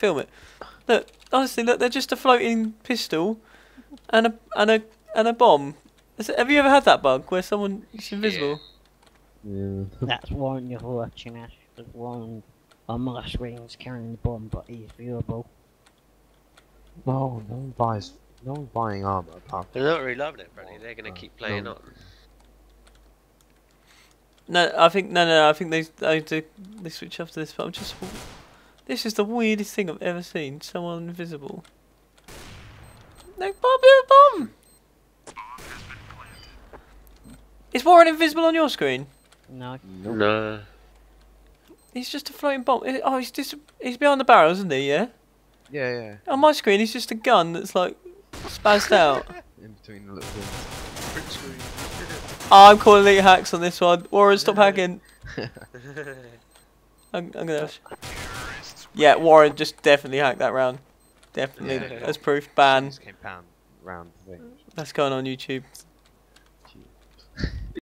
Film it. Look, honestly, look, they're just a floating pistol and a and a and a bomb. Is it- have you ever had that bug where someone is invisible? Yeah. That's Warren you're watching, Ash. Because Warren on my screen's carrying the bomb, but he's viewable. No, no one buys. No one's buying armor apart. They're not really loving it, Bradley. They're going to Uh, keep playing no. on. No, I think no, no. I think they they do they switch after this. But I'm just this is the weirdest thing I've ever seen. Someone invisible. No bomb, no bomb. Is Warren invisible on your screen? No. Nope. No. He's just a floating bomb. Oh, he's just he's behind the barrels, isn't he? Yeah. Yeah, yeah. On my screen, he's just a gun that's like spazzed out. In between the little things. Print screen. Oh, I'm calling it hacks on this one. Warren, stop hacking. I'm, I'm gonna. Yeah, Warren just definitely hacked that round. Definitely, Yeah. that's proof. Ban. Just came pound round. That's going on YouTube.